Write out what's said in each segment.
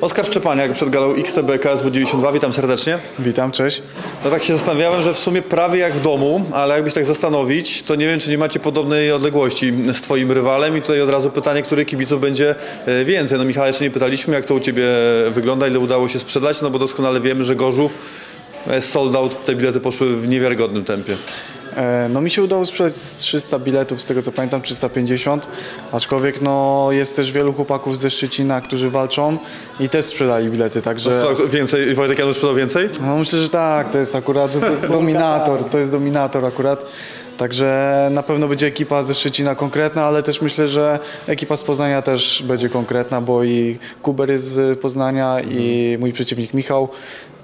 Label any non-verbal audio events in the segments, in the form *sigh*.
Oskar Szczepaniak przed galą XTB KSW 92, witam serdecznie. Witam, cześć. No tak się zastanawiałem, że w sumie prawie jak w domu, ale jakbyś tak zastanowić, to nie wiem, czy nie macie podobnej odległości z twoim rywalem i tutaj od razu pytanie, który kibiców będzie e, więcej. No Michał, jeszcze nie pytaliśmy, jak to u ciebie wygląda, ile udało się sprzedać, no bo doskonale wiemy, że Gorzów jest sold out, te bilety poszły w niewiarygodnym tempie. E, No mi się udało sprzedać z 300 biletów, z tego co pamiętam 350, aczkolwiek no jest też wielu chłopaków ze Szczecina, którzy walczą i też sprzedali bilety, także Więcej, Wojtek Janusz sprzedał więcej? no myślę, że tak, to jest akurat do- *laughs* dominator, to jest dominator akurat. Także na pewno będzie ekipa ze Szczecina konkretna, ale też myślę, że ekipa z Poznania też będzie konkretna, bo i Kuber jest z Poznania i mój przeciwnik Michał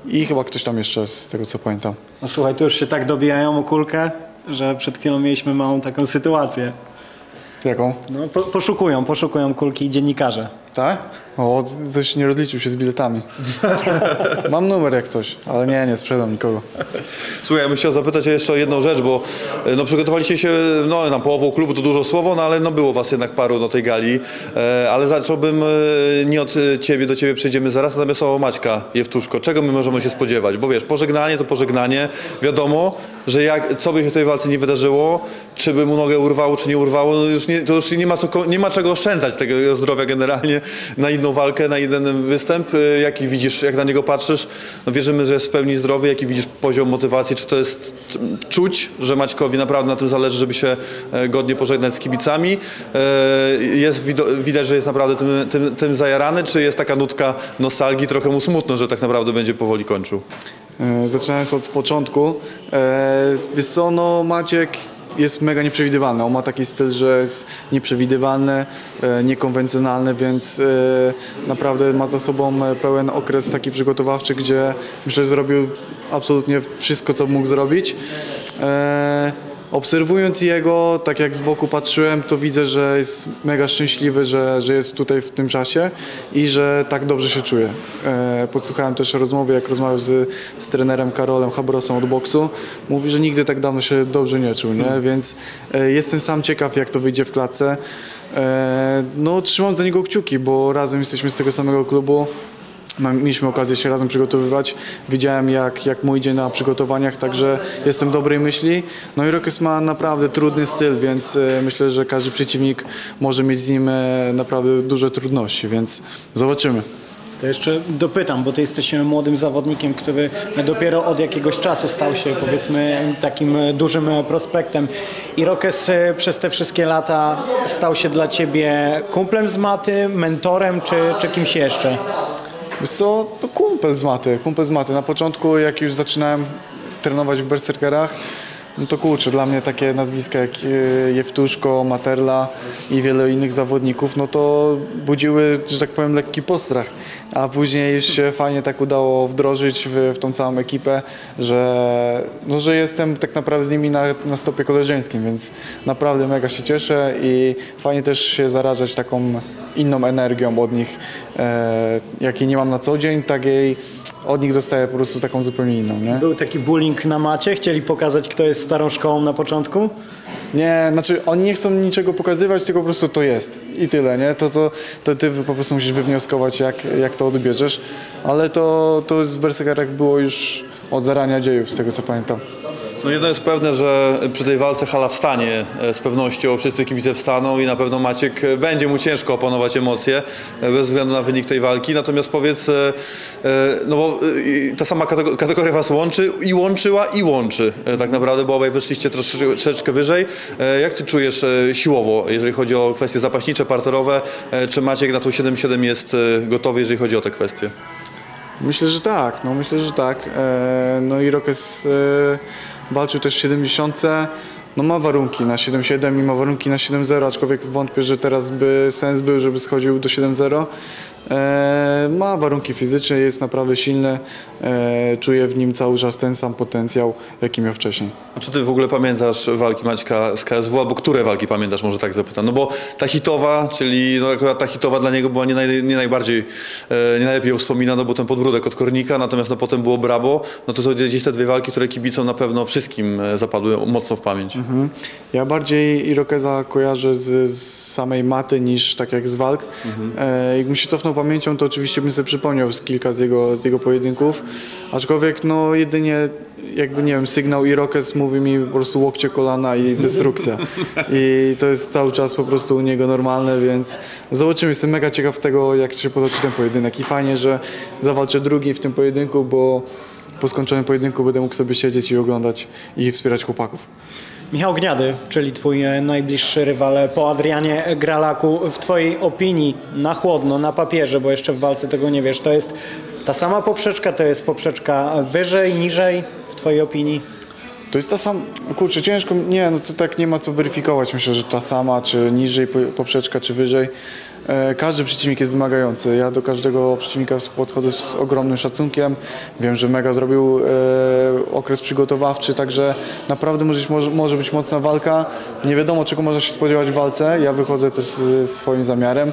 i chyba ktoś tam jeszcze z tego co pamiętam. No słuchaj, tu już się tak dobijają o kulkę, że przed chwilą mieliśmy małą taką sytuację. Jaką? No, po, poszukują, poszukują kulki dziennikarze. Tak? O, coś nie rozliczył się z biletami. *laughs* Mam numer jak coś, ale nie, nie sprzedam nikogo. Słuchaj, ja bym chciał zapytać cię jeszcze o jedną rzecz, bo e, no, przygotowaliście się no, na połowę klubu, to dużo słowo, no ale no, było was jednak paru do tej gali. E, ale zacząłbym e, nie od e, ciebie, do ciebie przejdziemy zaraz, natomiast o Maćka Jewtuszko. Czego my możemy się spodziewać? Bo wiesz, pożegnanie to pożegnanie. Wiadomo, że jak, co by się w tej walce nie wydarzyło, czy by mu nogę urwało, czy nie urwało, no już nie, to już nie ma, co, nie ma czego oszczędzać tego zdrowia generalnie na inną walkę, na jeden występ. E, Jaki widzisz, jak na niego patrzysz? No wierzymy, że jest w pełni zdrowy. Jaki widzisz poziom motywacji? Czy to jest czuć, że Maćkowi naprawdę na tym zależy, żeby się e, godnie pożegnać z kibicami? E, Jest widać, że jest naprawdę tym, tym, tym zajarany, czy jest taka nutka nostalgii, trochę mu smutno, że tak naprawdę będzie powoli kończył? E, Zaczynając od początku, e, wiesz co, no Maciek jest mega nieprzewidywalny. On ma taki styl, że jest nieprzewidywalny, e, niekonwencjonalny, więc naprawdę ma za sobą pełen okres taki przygotowawczy, gdzie myślę, że zrobił absolutnie wszystko, co mógł zrobić. Obserwując jego, tak jak z boku patrzyłem, to widzę, że jest mega szczęśliwy, że, że jest tutaj w tym czasie i że tak dobrze się czuje. E, podsłuchałem też rozmowy, jak rozmawiał z, z trenerem Karolem Habrosą od boksu. Mówi, że nigdy tak dawno się dobrze nie czuł, nie? więc e, jestem sam ciekaw, jak to wyjdzie w klatce. E, no, trzymam za niego kciuki, bo razem jesteśmy z tego samego klubu. Mieliśmy okazję się razem przygotowywać. Widziałem, jak, jak mu idzie na przygotowaniach, także jestem dobrej myśli. No i Rokes ma naprawdę trudny styl, więc e, myślę, że każdy przeciwnik może mieć z nim e, naprawdę duże trudności, więc zobaczymy. To jeszcze dopytam, bo ty jesteś młodym zawodnikiem, który dopiero od jakiegoś czasu stał się powiedzmy takim dużym prospektem. I Rokes e, przez te wszystkie lata stał się dla ciebie kumplem z maty, mentorem czy, czy kimś jeszcze? Wiesz co, to kumpel z maty, kumpel z maty. Na początku, jak już zaczynałem trenować w Berserkerach, no to kurczę, dla mnie takie nazwiska jak e, Jewtuszko, Materla i wiele innych zawodników, no to budziły, że tak powiem, lekki postrach. A później już się fajnie tak udało wdrożyć w, w tą całą ekipę, że, no, że jestem tak naprawdę z nimi na, na stopie koleżeńskim, więc naprawdę mega się cieszę i fajnie też się zarażać taką inną energią od nich, e, jakiej nie mam na co dzień, takiej od nich dostaję po prostu taką zupełnie inną, nie? Był taki bullying na macie, chcieli pokazać kto jest starą szkołą na początku? Nie, znaczy oni nie chcą niczego pokazywać, tylko po prostu to jest i tyle, nie? To, to, to ty po prostu musisz wywnioskować, jak, jak to odbierzesz, ale to, to w Berserkerach było już od zarania dziejów, z tego co pamiętam. No jedno jest pewne, że przy tej walce hala wstanie e, z pewnością, wszyscy kibice wstaną i na pewno Maciek e, będzie mu ciężko opanować emocje e, bez względu na wynik tej walki. Natomiast powiedz, no bo ta sama katego- kategoria was łączy i łączyła i łączy tak naprawdę, bo obaj wyszliście troszeczkę, wyżej. Jak ty czujesz siłowo, jeżeli chodzi o kwestie zapaśnicze, parterowe, czy Maciek na tą 7-7 jest gotowy, jeżeli chodzi o te kwestie? Myślę, że tak, no myślę, że tak. No i Rokes e, walczył też w 70. No ma warunki na 7-7 i ma warunki na 7-0, aczkolwiek wątpię, że teraz by sens był, żeby schodził do 7-0. E, ma warunki fizyczne, jest naprawdę silny, e, czuję w nim cały czas ten sam potencjał, jaki miał wcześniej. A czy ty w ogóle pamiętasz walki Maćka z KSW, albo które walki pamiętasz, może tak zapytam? No bo ta hitowa, czyli no akurat ta hitowa dla niego była nie, naj, nie najbardziej, e, nie najlepiej ją wspomina, no bo ten podbródek od Kornika, natomiast no potem było Brabo, no to są gdzieś te dwie walki, które kibicom na pewno wszystkim zapadły mocno w pamięć. Ja bardziej Irokeza kojarzę z, z samej maty niż tak jak z walk. E, jakbym się cofnął pamięcią, to oczywiście bym sobie przypomniał z kilka z jego, z jego pojedynków, aczkolwiek no jedynie jakby nie wiem, sygnał Irokes mówi mi po prostu łokcie, kolana i destrukcja. I to jest cały czas po prostu u niego normalne, więc zobaczymy. Jestem mega ciekaw tego, jak się potoczy ten pojedynek. I fajnie, że zawalczę drugi w tym pojedynku, bo po skończonym pojedynku będę mógł sobie siedzieć i oglądać i wspierać chłopaków. Michał Gniady, czyli twój najbliższy rywal po Adrianie Gralaku. W twojej opinii, na chłodno, na papierze, bo jeszcze w walce tego nie wiesz, to jest ta sama poprzeczka, to jest poprzeczka wyżej, niżej w twojej opinii? To jest ta sama, kurczę, ciężko, nie, no to tak nie ma co weryfikować, myślę, że ta sama, czy niżej po- poprzeczka, czy wyżej. E, Każdy przeciwnik jest wymagający. Ja do każdego przeciwnika podchodzę z ogromnym szacunkiem. Wiem, że Mega zrobił e, okres przygotowawczy, także naprawdę może być, może, może być mocna walka. Nie wiadomo, czego można się spodziewać w walce. Ja wychodzę też z swoim zamiarem.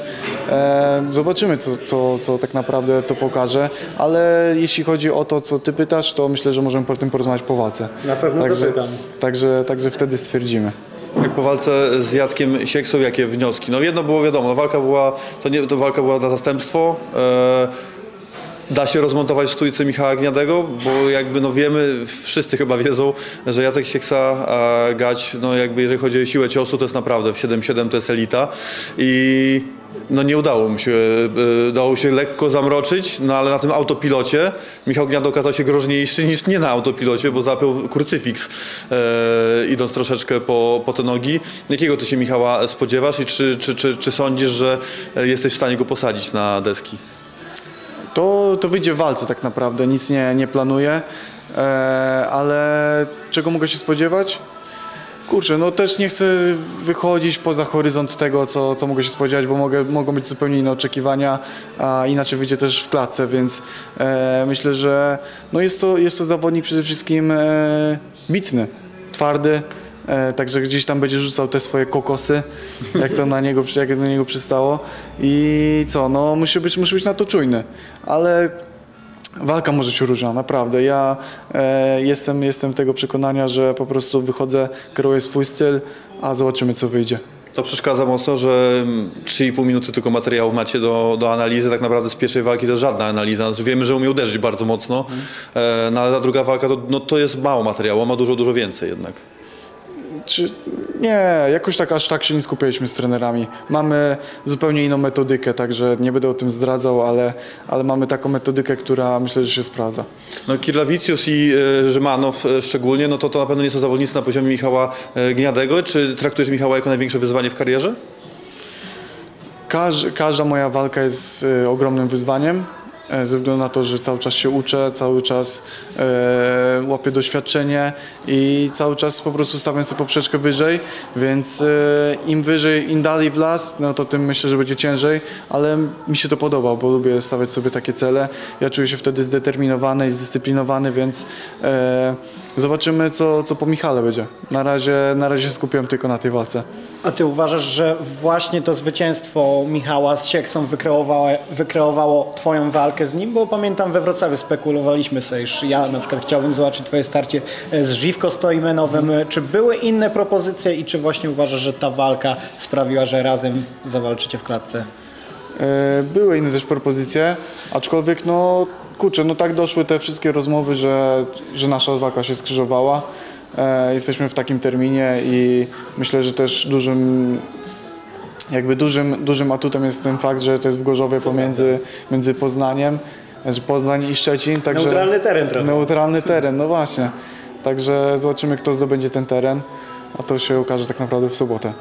E, zobaczymy, co, co, co tak naprawdę to pokaże, ale jeśli chodzi o to, co ty pytasz, to myślę, że możemy po tym porozmawiać po walce. Na pewno także, zapytam. Także, także wtedy stwierdzimy. Jak po walce z Jackiem Sieksą, jakie wnioski? No jedno było wiadomo, no walka była, to, nie, to walka była na zastępstwo. E, da się rozmontować w stójce Michała Gniadego, bo jakby no wiemy, wszyscy chyba wiedzą, że Jacek Sieksa, a Gać, no jakby jeżeli chodzi o siłę ciosu, to jest naprawdę w 7-7 to jest elita i no nie udało mu się, e, dało się lekko zamroczyć, no ale na tym autopilocie Michał Gniado okazał się groźniejszy niż nie na autopilocie, bo zapiął krucyfiks e, idąc troszeczkę po, po te nogi. Jakiego ty się Michała spodziewasz i czy, czy, czy, czy sądzisz, że e, jesteś w stanie go posadzić na deski? To, to wyjdzie w walce tak naprawdę, nic nie, nie planuję, e, ale czego mogę się spodziewać? Kurczę, no też nie chcę wychodzić poza horyzont tego, co, co mogę się spodziewać, bo mogę, mogą być zupełnie inne oczekiwania, a inaczej wyjdzie też w klatce, więc e, myślę, że no jest, to, jest to zawodnik przede wszystkim e, bitny, twardy, e, także gdzieś tam będzie rzucał te swoje kokosy, jak to na niego, jak na niego przystało. I co, no musi być, musi być na to czujny, ale Walka może się różna, naprawdę. Ja e, jestem, jestem tego przekonania, że po prostu wychodzę, kieruję swój styl, a zobaczymy co wyjdzie. To przeszkadza mocno, że mm, 3,5 minuty tylko materiału macie do, do analizy. Tak naprawdę z pierwszej walki to jest żadna analiza. Znaczy, wiemy, że umie uderzyć bardzo mocno, e, no ale ta druga walka to, no, to jest mało materiału, ma dużo, dużo więcej jednak. Czy, nie, jakoś tak aż tak się nie skupialiśmy z trenerami. Mamy zupełnie inną metodykę, także nie będę o tym zdradzał, ale, ale mamy taką metodykę, która myślę, że się sprawdza. No Kirlawicius i e, Rzymanow e, szczególnie, no to to na pewno nie są zawodnicy na poziomie Michała e, Gniadego. Czy traktujesz Michała jako największe wyzwanie w karierze? Każ, każda moja walka jest ogromnym wyzwaniem. E, Ze względu na to, że cały czas się uczę, cały czas e, łapię doświadczenie i cały czas po prostu stawiam sobie poprzeczkę wyżej, więc e, im wyżej, im dalej w las, no to tym myślę, że będzie ciężej, ale mi się to podoba, bo lubię stawiać sobie takie cele. Ja czuję się wtedy zdeterminowany i zdyscyplinowany, więc e, zobaczymy, co, co po Michale będzie. Na razie, na razie się skupiam tylko na tej walce. A ty uważasz, że właśnie to zwycięstwo Michała z Sieksą wykreowało, wykreowało twoją walkę z nim? Bo pamiętam we Wrocławiu spekulowaliśmy sobie, że ja na przykład chciałbym zobaczyć twoje starcie z Żywko Stoimenowym. Czy były inne propozycje i czy właśnie uważasz, że ta walka sprawiła, że razem zawalczycie w klatce? E, Były inne też propozycje, aczkolwiek no kurczę, no tak doszły te wszystkie rozmowy, że, że nasza walka się skrzyżowała. E, Jesteśmy w takim terminie i myślę, że też dużym jakby dużym, dużym atutem jest ten fakt, że to jest w Gorzowie pomiędzy między Poznaniem, znaczy Poznań i Szczecin. Także, Neutralny teren trochę. Neutralny teren, no właśnie. Także zobaczymy, kto zdobędzie ten teren, a to się okaże tak naprawdę w sobotę.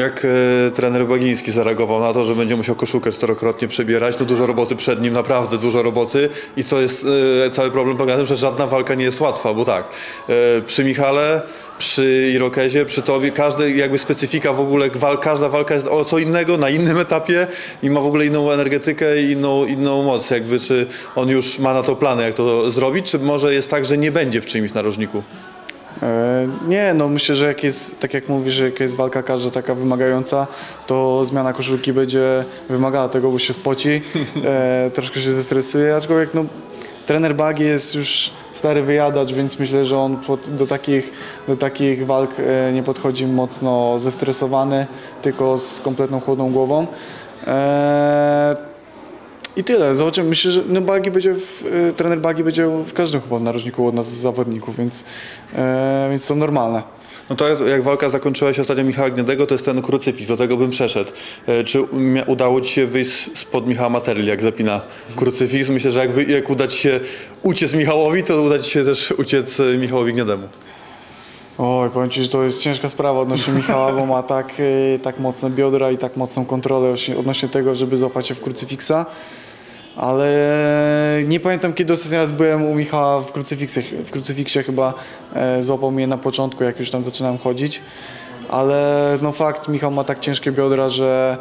Jak e, trener Bagiński zareagował na to, że będzie musiał koszulkę czterokrotnie przebierać, to dużo roboty przed nim, naprawdę dużo roboty. I to jest e, cały problem polega na tym, że żadna walka nie jest łatwa, bo tak, e, przy Michale, przy Irokezie, przy tobie, każdy jakby specyfika w ogóle, każda walka jest o co innego, na innym etapie i ma w ogóle inną energetykę i inną, inną moc, jakby czy on już ma na to plany, jak to zrobić, czy może jest tak, że nie będzie w czymś narożniku? E, Nie, no myślę, że jak jest, tak jak mówisz, że jak jest walka każda taka wymagająca, to zmiana koszulki będzie wymagała tego, bo się spoci, e, *laughs* troszkę się zestresuje, aczkolwiek no, trener Bagi jest już stary wyjadacz, więc myślę, że on pod, do, takich, do takich walk e, nie podchodzi mocno zestresowany, tylko z kompletną chłodną głową. E, i tyle. Zobaczymy. Myślę, że no Bagi będzie w, y, trener Bagi będzie w każdym chyba narożniku od nas z zawodników, więc, e, więc są normalne. No to jak, walka zakończyła się ostatnio Michała Gniadego, to jest ten krucyfiks, do tego bym przeszedł. E, Czy udało Ci się wyjść spod Michała Materyli, jak zapina krucyfiks? Myślę, że jak, wy, jak uda Ci się uciec Michałowi, to uda Ci się też uciec e, Michałowi Gniademu. Oj, powiem Ci, że to jest ciężka sprawa odnośnie Michała, bo ma tak, y, tak mocne biodra i tak mocną kontrolę odnośnie- odnośnie tego, żeby złapać się w krucyfiksa. Ale nie pamiętam, kiedy ostatni raz byłem u Michała w krucyfiksie. W krucyfiksie chyba e, złapał mnie na początku, jak już tam zaczynałem chodzić. Ale no fakt, Michał ma tak ciężkie biodra, że,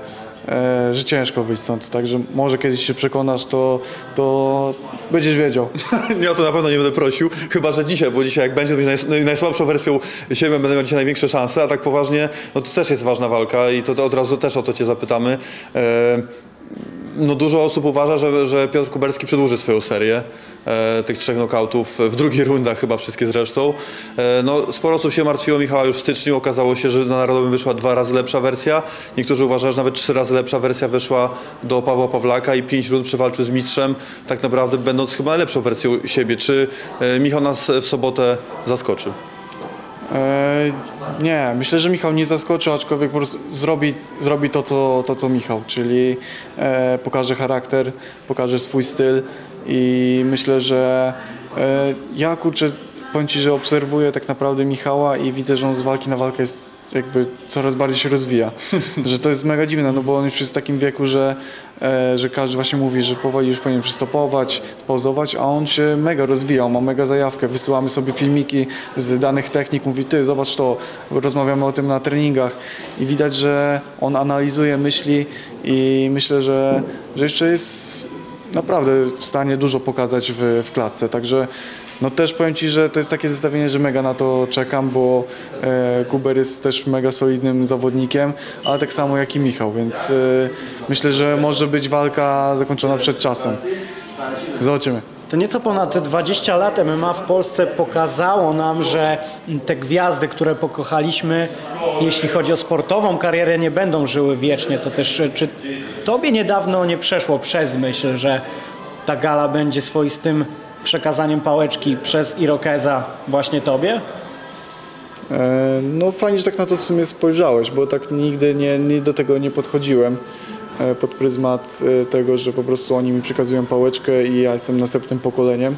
e, że ciężko wyjść stąd. Także może kiedyś się przekonasz, to, to będziesz wiedział. *laughs* O to na pewno nie będę prosił, chyba że dzisiaj, bo dzisiaj jak będzie, najs- naj, najsłabszą wersją siebie, będę miał dzisiaj największe szanse, a tak poważnie, no to też jest ważna walka i to, to od razu też o to Cię zapytamy. E, no dużo osób uważa, że, że Piotr Kuberski przedłuży swoją serię e, tych trzech nokautów w drugiej rundach, chyba wszystkie zresztą. E, no, sporo osób się martwiło Michała już w styczniu. Okazało się, że na Narodowym wyszła dwa razy lepsza wersja. Niektórzy uważają, że nawet trzy razy lepsza wersja wyszła do Pawła Pawlaka i pięć rund przewalczył z mistrzem, tak naprawdę będąc chyba najlepszą wersją siebie. Czy e, Michał nas w sobotę zaskoczy? E, nie, myślę, że Michał nie zaskoczy, aczkolwiek po prostu zrobi, zrobi to, co, to, co Michał, czyli e, pokaże charakter, pokaże swój styl i myślę, że e, ja kurczę, powiem Ci, że obserwuję tak naprawdę Michała i widzę, że on z walki na walkę jest jakby coraz bardziej się rozwija, *laughs* że to jest mega dziwne, no bo on już jest w takim wieku, że, e, że każdy właśnie mówi, że powoli już powinien przystopować, spauzować, a on się mega rozwija, on ma mega zajawkę, wysyłamy sobie filmiki z danych technik, mówi ty zobacz to, rozmawiamy o tym na treningach. I widać, że on analizuje myśli i myślę, że, że jeszcze jest naprawdę w stanie dużo pokazać w, w klatce, także no też powiem Ci, że to jest takie zestawienie, że mega na to czekam, bo e, Kuber jest też mega solidnym zawodnikiem, ale tak samo jak i Michał, więc e, myślę, że może być walka zakończona przed czasem. Zobaczymy. To nieco ponad 20 lat MMA w Polsce pokazało nam, że te gwiazdy, które pokochaliśmy, jeśli chodzi o sportową karierę, nie będą żyły wiecznie. To też, czy tobie niedawno nie przeszło przez myśl, że ta gala będzie swoistym przekazaniem pałeczki przez Irokeza właśnie tobie? E, No fajnie, że tak na to w sumie spojrzałeś, bo tak nigdy nie, nie do tego nie podchodziłem e, pod pryzmat e, tego, że po prostu oni mi przekazują pałeczkę i ja jestem następnym pokoleniem.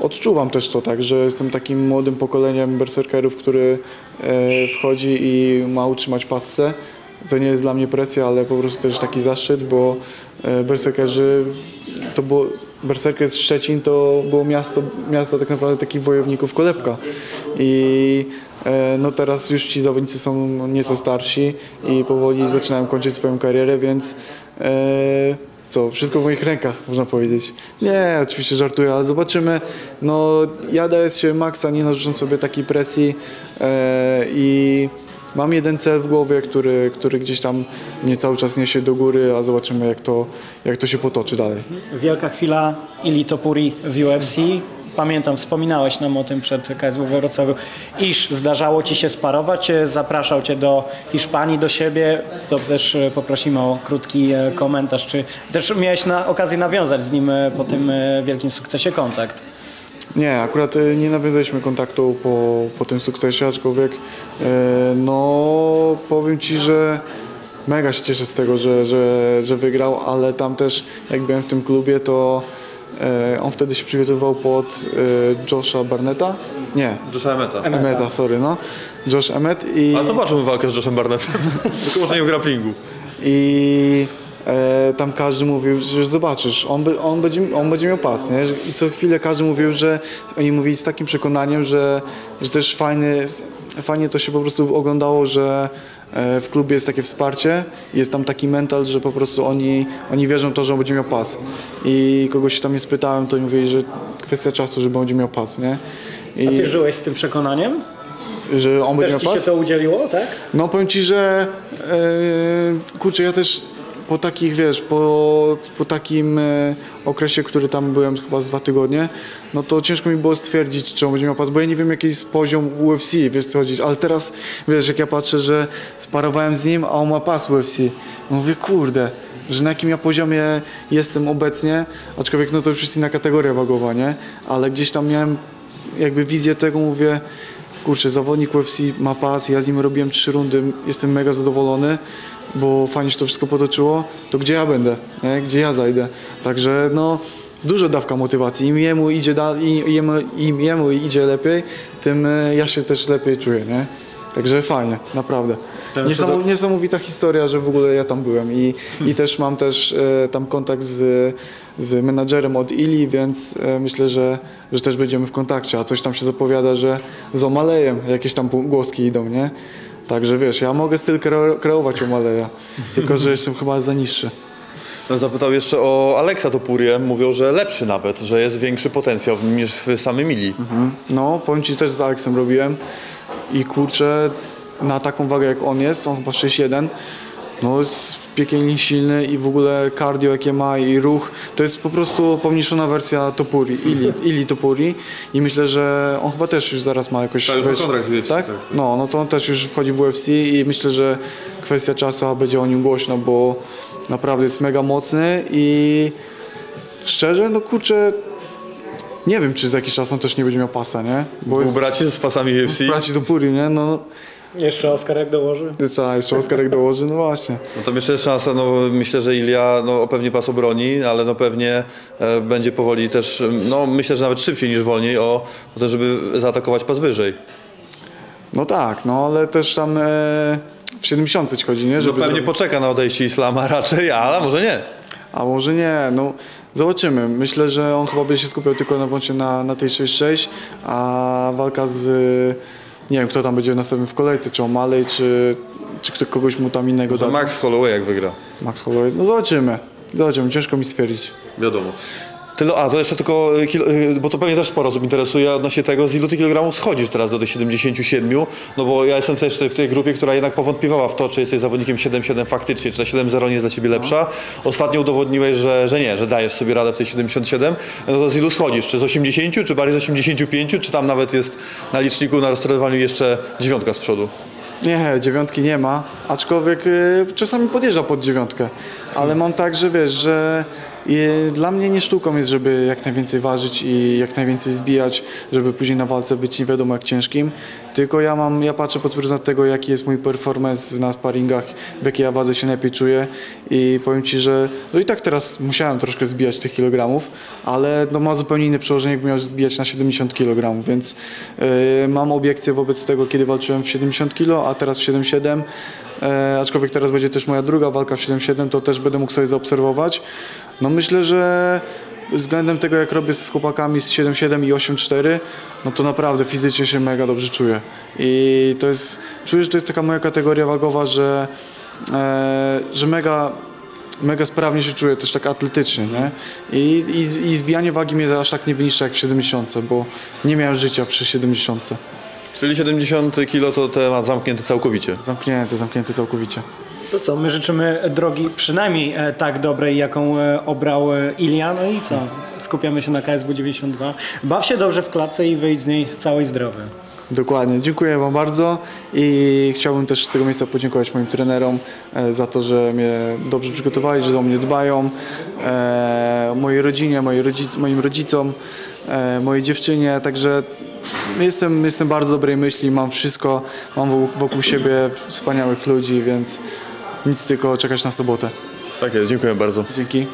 Odczuwam też to tak, że jestem takim młodym pokoleniem berserkerów, który wchodzi i ma utrzymać pasce. To nie jest dla mnie presja, ale po prostu też taki zaszczyt, bo e, berserkerzy to było, Berserker z Szczecin to było miasto, miasto tak naprawdę takich wojowników kolebka. I e, no teraz już ci zawodnicy są nieco starsi i powoli zaczynają kończyć swoją karierę, więc e, co, wszystko w moich rękach, można powiedzieć. Nie, oczywiście żartuję, ale zobaczymy. No, ja daję się maksa, nie narzucam sobie takiej presji i mam jeden cel w głowie, który, który gdzieś tam mnie cały czas niesie do góry, a zobaczymy jak to, jak to się potoczy dalej. Wielka chwila Ili Topuri w UFC. Pamiętam, wspominałeś nam o tym przed KSW we Wrocławiu. Iż zdarzało Ci się sparować, zapraszał Cię do Hiszpanii, do siebie. To też e, poprosimy o krótki e, komentarz. Czy też miałeś na okazję nawiązać z nim e, po tym wielkim sukcesie kontakt? Nie, akurat e, nie nawiązaliśmy kontaktu po, po tym sukcesie, aczkolwiek e, no powiem Ci, że mega się cieszę z tego, że, że, że wygrał, ale tam też jak byłem w tym klubie, to e, on wtedy się przygotowywał pod Josha Barnetta? Nie, Josha Emeta. Emeta, sorry, no. Josh Emmet i... Ale zobaczymy walkę z Joshem Barnettem. *laughs* Tylko może nie w grapplingu. I tam każdy mówił, że zobaczysz, on, by, on, będzie, on będzie miał pas, nie? I co chwilę każdy mówił, że oni mówili z takim przekonaniem, że, że też fajny, fajnie to się po prostu oglądało, że e, w klubie jest takie wsparcie, jest tam taki mental, że po prostu oni, oni wierzą w to, że on będzie miał pas. I kogoś tam nie spytałem, to oni mówili, że kwestia czasu, że będzie miał pas, nie? I A Ty żyłeś z tym przekonaniem? że on będzie Też miał Ci pas? się to udzieliło, tak? No powiem Ci, że e, kurczę, ja też po takich, wiesz, po, po takim e, okresie, który tam byłem chyba z dwa tygodnie, no to ciężko mi było stwierdzić, czy on będzie miał pas, bo ja nie wiem jaki jest poziom UFC, wiesz co chodzi, ale teraz, wiesz, jak ja patrzę, że sparowałem z nim, a on ma pas UFC, mówię, kurde, że na jakim ja poziomie jestem obecnie, aczkolwiek no to już jest inna kategoria wagowa, nie? Ale gdzieś tam miałem jakby wizję tego, mówię, kurczę, zawodnik UFC ma pas, ja z nim robiłem trzy rundy, jestem mega zadowolony, bo fajnie się to wszystko potoczyło, to gdzie ja będę, nie? gdzie ja zajdę. Także no, dużo dawka motywacji. Im jemu idzie, da, im, jemu, im jemu idzie lepiej, tym e, ja się też lepiej czuję, nie? Także fajnie, naprawdę. Przed- niesamowita historia, że w ogóle ja tam byłem i, i też mam też e, tam kontakt z, z menadżerem od Ili, więc e, myślę, że, że też będziemy w kontakcie, a coś tam się zapowiada, że z Omalejem jakieś tam głoski idą, nie? Także wiesz, ja mogę styl kreo- kreować Omaleja, tylko że jestem chyba za niższy. No, Zapytał jeszcze o Aleksa Topurię. Mówią, że lepszy nawet, że jest większy potencjał w nim niż w samym Mili. No, powiem Ci też z Aleksem robiłem i kurczę, na taką wagę jak on jest, on chyba 6'1", no jest piekielnie silny i w ogóle cardio jakie ma i ruch, to jest po prostu pomniejszona wersja Topuri, *laughs* Ili, Ili Topuri i myślę, że on chyba też już zaraz ma jakoś... Tak, wejść- kontrakt UFC, tak? tak, tak. No, no to on też już wchodzi w UFC i myślę, że kwestia czasu, a będzie o nim głośno, bo naprawdę jest mega mocny i szczerze, no kurczę, nie wiem, czy za jakiś czas on też nie będzie miał pasa, nie? Bo Był braci z pasami UFC. braci do Puri, nie? No, Jeszcze Oskar jak dołoży? trzeba jeszcze Oskarek dołoży, no właśnie. No tam jeszcze jest szansa, no myślę, że Ilia no, pewnie pas obroni, ale no pewnie e, będzie powoli też, no myślę, że nawet szybciej niż wolniej o, o to, żeby zaatakować pas wyżej. No tak, no ale też tam e, w 70 ci chodzi, nie? No Żeby pewnie zrobić- poczeka na odejście Islama *laughs* raczej, ale może nie. A może nie, no zobaczymy. Myślę, że on chyba będzie się skupiał tylko na na, na tej 6-6, a walka z, nie wiem kto tam będzie następny w kolejce, czy O'Malley, czy, czy kto, kogoś mu tam innego To da. Max Holloway jak wygra. Max Holloway. No zobaczymy, zobaczymy, ciężko mi stwierdzić. Wiadomo. Tyle, a to jeszcze tylko, y, y, bo to pewnie też sporo osób interesuje odnośnie tego, z ilu ty kilogramów schodzisz teraz do tych 77, no bo ja jestem też w tej grupie, która jednak powątpiewała w to, czy jesteś zawodnikiem 7-7 faktycznie, czy ta 7-0 nie jest dla ciebie lepsza. Ostatnio udowodniłeś, że, że nie, że dajesz sobie radę w tej 77, no to z ilu schodzisz? Czy z 80, czy bardziej z 85, czy tam nawet jest na liczniku, na rozsterowaniu jeszcze dziewiątka z przodu? Nie, dziewiątki nie ma, aczkolwiek y, czasami podjeżdża pod dziewiątkę, ale mam tak, że wiesz, że y, dla mnie nie sztuką jest, żeby jak najwięcej ważyć i jak najwięcej zbijać, żeby później na walce być nie wiadomo jak ciężkim, tylko ja mam, ja patrzę pod pryzmat tego, jaki jest mój performance na sparingach, w jakiej ja wadze się najlepiej czuję i powiem Ci, że no i tak teraz musiałem troszkę zbijać tych kilogramów, ale no ma zupełnie inne przełożenie, jakbym miał zbijać na 70 kg, więc y, mam obiekcje wobec tego, kiedy walczyłem w 70 kg, a teraz w 77 E, aczkolwiek teraz będzie też moja druga walka w 7-7, to też będę mógł sobie zaobserwować. No myślę, że względem tego, jak robię z chłopakami z 7-7 i 8-4, no to naprawdę fizycznie się mega dobrze czuję. I to jest, czuję, że to jest taka moja kategoria wagowa, że, e, że mega mega sprawnie się czuję, też tak atletycznie, nie? I, i, I zbijanie wagi mnie aż tak nie wyniszcza jak w 70, bo nie miałem życia przy 70. Czyli 70 kilo to temat zamknięty całkowicie. Zamknięty, zamknięty całkowicie. To co, my życzymy drogi przynajmniej e, tak dobrej, jaką e, obrał e, Ilia. No i co? Skupiamy się na KSW 92. Baw się dobrze w klatce i wyjdź z niej cały zdrowy. Dokładnie, dziękuję Wam bardzo i chciałbym też z tego miejsca podziękować moim trenerom za to, że mnie dobrze przygotowali, że o mnie dbają, e, mojej rodzinie, mojej rodzic, moim rodzicom, e, mojej dziewczynie, także jestem, jestem bardzo dobrej myśli, mam wszystko, mam wokół- siebie wspaniałych ludzi, więc nic tylko czekać na sobotę. Tak jest, dziękuję bardzo. Dzięki.